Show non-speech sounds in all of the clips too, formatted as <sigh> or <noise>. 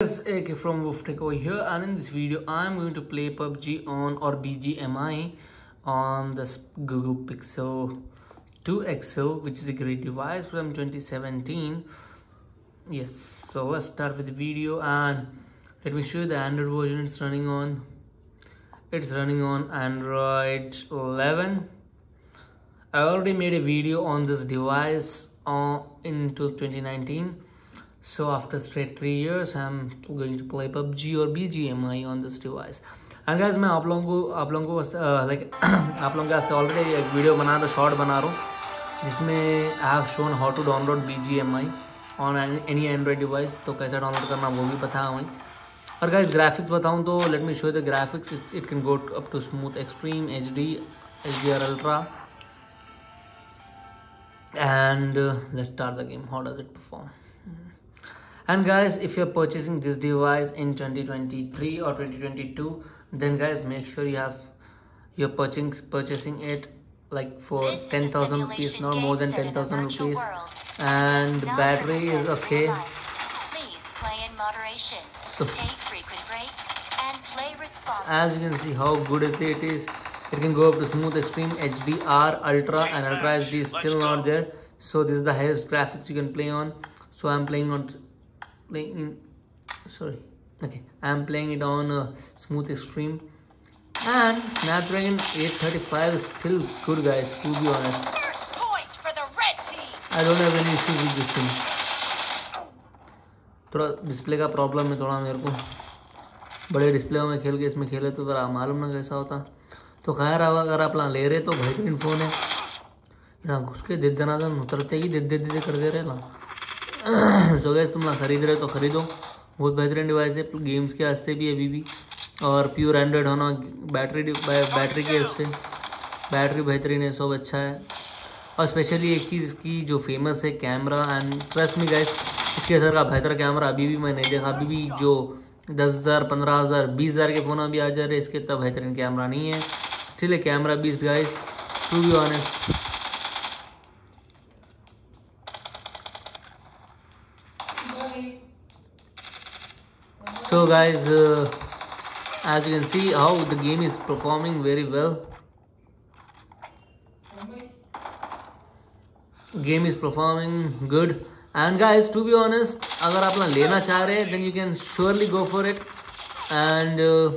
This is AK from Wolftech over here and in this video I'm going to play PUBG on or BGMI on this Google Pixel 2 XL which is a great device from 2017 yes so let's start with the video and let me show you the Android version. It's running on it's running on Android 11 I already made a video on this device uh, into 2019 so after straight three years i'm going to play pubg or bgmi on this device. And guys मैं आप लोगों को आप लोगों को like <coughs> आप लोगों के वास्ते ऑलरेडी एक वीडियो बना रहा शॉर्ट बना रहा हूँ जिसमें I have shown how to download B G M I on any Android device तो कैसे डाउनलोड करना वो भी पता है वहीं और गाइस ग्राफिक्स बताऊँ तो let me show the graphics it can go up to smooth extreme H D H D R ultra uh, let's start the game. How does it perform? And guys if you're purchasing this device in 2023 or 2022 then guys make sure you have you're purchasing purchasing it like for 10,000 rupees not more than 10,000 rupees. and the battery is okay. so as you can see how good it is. It can go up to smooth extreme hdr ultra and ultra hd is still not there. So this is the highest graphics you can play on. So i'm playing on playing in sorry okay i'm playing it on uh, smooth extreme and snapdragon 835 is still good guys to be honest i don't have any issues with this thing थोड़ा display का problem है थोड़ा मेरे को बड़े display में खेल के इसमें खेले तो ज़रा मालूम ना कैसा होता तो खैर अब अगर आप ले रहे तो बेहतरीन फ़ोन है ना घुस के दे देना उतरते ही दे दे दे कर दे रहे ना <clears throat> सो गैस तुम ना खरीद रहे हो तो खरीदो। बहुत बेहतरीन डिवाइस है गेम्स के वास्ते भी अभी भी। और प्योर एंड्रॉयड होना बैटरी बैटरी के उससे बैटरी बेहतरीन है, सब अच्छा है। और स्पेशली एक चीज़ इसकी जो फ़ेमस है camera and trust me guys इसके असर का बेहतर कैमरा अभी भी मैंने देखा। अभी भी जो दस हज़ार, पंद्रह हज़ार, बीस हज़ार के फ़ोन अभी आ जा रहे हैं, इसके इतना बेहतरीन कैमरा नहीं है। स्टिल कैमरा बीस guys to be honest so guys uh, as you can see how the game is performing very well game is performing good and guys to be honest अगर आप ना लेना चाह रहे then you can surely go for it and uh,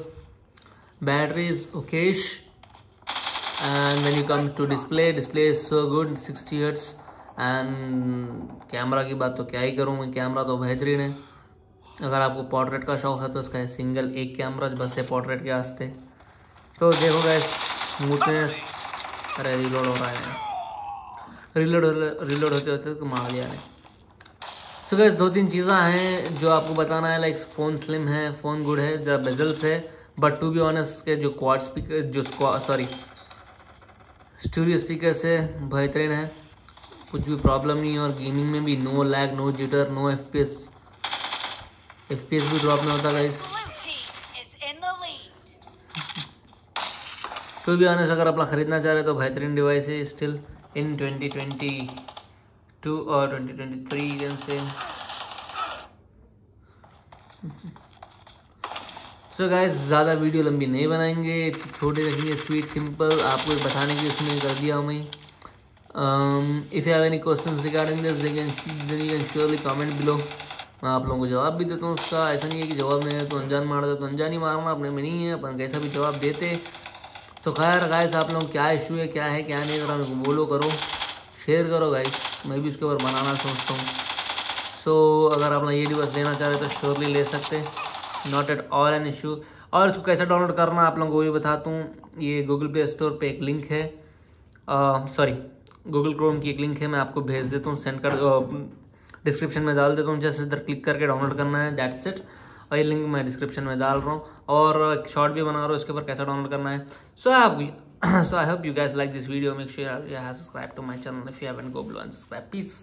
battery is okayish and when you come to display display is so good 60 hertz and camera की बात तो क्या ही करूँ मैं कैमरा तो बेहतरीन है अगर आपको पोर्ट्रेट का शौक है तो इसका है सिंगल एक कैमरा बस है पोर्ट्रेट के वास्ते तो देखो गए स्मूथनेस अरे रिलोड हो रहा है। रिलोड रिलोड होते होते तो मार लिया है सो गैस दो तीन चीज़ें हैं जो आपको बताना है लाइक फ़ोन स्लिम है फ़ोन गुड है, ज़रा बेजल्स है बट टू बी ऑनेस्ट के जो क्वाड स्पीकर जो सॉरी स्टूडियो स्पीकर से बेहतरीन है। कुछ भी प्रॉब्लम नहीं है और गेमिंग में भी no lag no jitter no F P S F P S भी ड्रॉप नहीं होता गाइस टू बी ऑनेस्ट अगर अपना ख़रीदना चाह रहे तो बेहतरीन डिवाइस है still in twenty twenty two और ट्वेंटी ट्वेंटी थ्री कैन से सो गाइस ज़्यादा वीडियो लंबी नहीं बनाएँगे तो छोटे रखेंगे स्वीट सिंपल आपको बताने की उसमें कर दिया हूँ मैं। If you have any questions regarding this they can surely comment below मैं आप लोगों को जवाब भी देता हूँ उसका। ऐसा नहीं है कि जवाब नहीं है तो अनजान मार दे तो अनजान ही मारना अपने में नहीं है। अपन कैसा भी जवाब देते। तो खैर गाइस आप लोग क्या इशू है क्या है क्या नहीं जरा मेरे को बोलो करो। शेयर करो गाइस मैं भी उसके ऊपर बनाना सोचता हूँ। सो so, अगर आप ये डिवाइस लेना चाह रहे तो श्योरली ले सकते not at all an issue और इसको कैसे डाउनलोड करना आप लोगों को भी बताता हूँ। ये गूगल प्ले स्टोर पे एक लिंक है। सॉरी गूगल क्रोम की एक लिंक है मैं आपको भेज देता हूँ। सेंड कर डिस्क्रिप्शन में डाल देता हूँ, जैसे इधर क्लिक करके डाउनलोड करना है दैट्स इट और ये लिंक मैं डिस्क्रिप्शन में डाल रहा हूँ। और शॉर्ट भी बना रहा हूँ, इसके ऊपर कैसे डाउनलोड करना है। So I so I hope you guys like this video make sure you have subscribed to my channel if you have and go blue and subscribe please